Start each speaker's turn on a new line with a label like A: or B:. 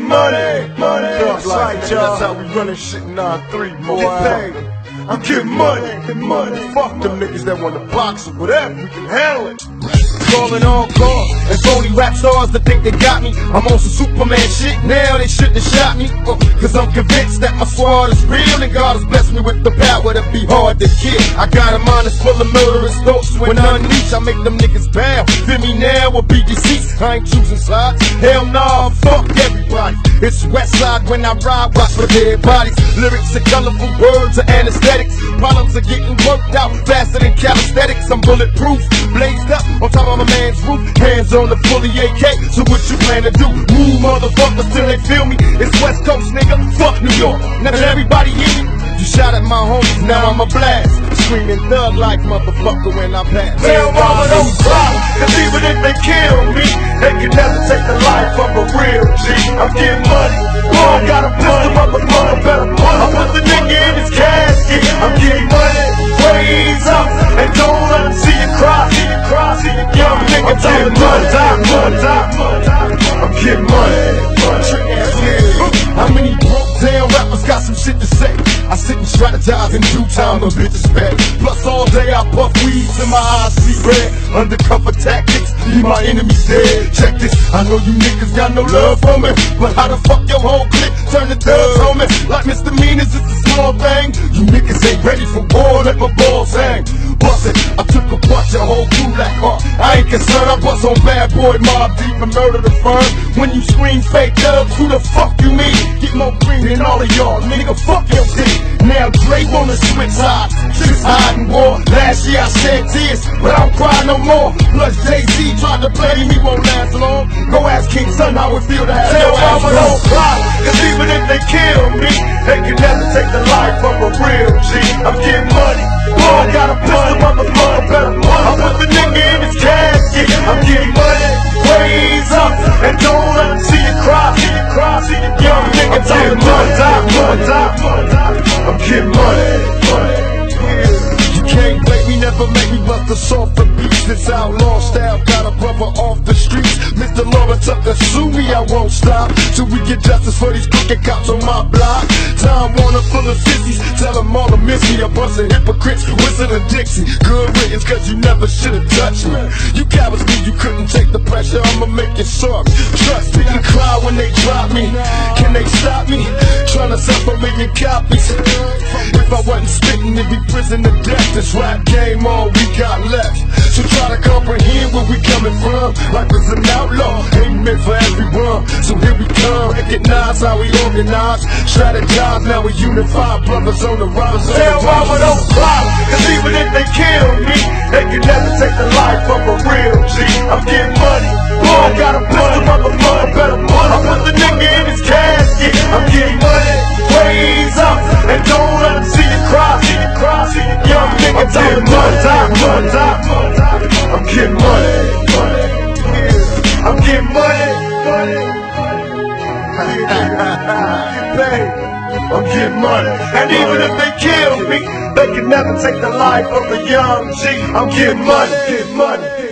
A: getting money, money.
B: That's
A: right,
B: right,
A: y'all.
B: That's how we running shit in 9-3, boy.
A: Get paid.
B: I'm getting money, money. Fuck them niggas that want to box or whatever. We can handle it.
A: Calling on call. And phony rap stars that think they got me. I'm on some Superman shit now, they shouldn't have shot me. Uh, Cause I'm convinced that my squad is real and God has blessed me with the power to be hard to kill. I got a mind that's full of murderous thoughts. When I unleashed, I make them niggas bow. Feel me now or be deceased. I ain't choosing sides. Hell nah, fuck everybody. It's West Side when I ride, watch for dead bodies. Lyrics are colorful, words are anesthetics. Problems are getting worked out faster than calisthenics. I'm bulletproof, blazed up on top of my man's roof. Hands on the fully AK. So what you plan to do? Move motherfuckers till they feel me. It's West Coast, nigga. Fuck New York. Now that everybody hear me. You shot at my homies, now I'm a blast. Screaming thug like motherfucker when I pass.
B: Tell mama don't cry, cause even if they kill me, they can never take the life of a real G. I'm getting money, boy, I got a pistol, motherfucker, better pull. I'm getting money, money, I'm getting money.
A: How many broke down rappers got some shit to say? I sit and strategize in due time, a bitch is bad. Plus all day I puff weed till my eyes see red. Undercover tactics, leave my enemies dead. Check this, I know you niggas got no love for me, but how the fuck your whole clique turn the thugs on me? Like misdemeanors, it's a small thing. You niggas ain't ready for war, let my balls hang. Bust it, I took whole crew. I ain't concerned, I bust on bad boy, Mobb Deep and murder the firm. When you scream fake thugs, who the fuck you mean? Get more green than all of y'all, nigga, fuck your dick. Now Dre wanna switch sides, chicks hiding war. Last year I shed tears, but I don't cry no more. Plus Jay-Z tried to play me, won't last long. Go ask King Son how it feel to have
B: the
A: softer beats. This outlaw style got a brother off the streets. Mr. Delores Tucker, sue me, I won't stop. Till we get justice for these crooked cops on my block. Time Warner full of sissies, tell them all to miss me. A bunch of hypocrites, whistle and Dixie. Good riddance, cause you never should've touched me. You cowards knew you couldn't take the pressure, I'ma make it sorry. Trust me, you cry when they drop me. Can they stop me? Trying to a million copies. If I wasn't spitting, it'd be prison to death. This rap game, all we got left. So try to comprehend where we coming from. Life is an outlaw, ain't meant for everyone. So here we come, recognize how we organize. Strategize, now we unify. Brothers on the rise.
B: Tell mama
A: rise.
B: don't cry, cause even if they kill me, they can never take the life of a I'm getting money, money,
A: I'm getting money,
B: money. I'm getting money, money. I'm getting money. And even if they kill me, they can never take the life of a young G. I'm getting money, getting money.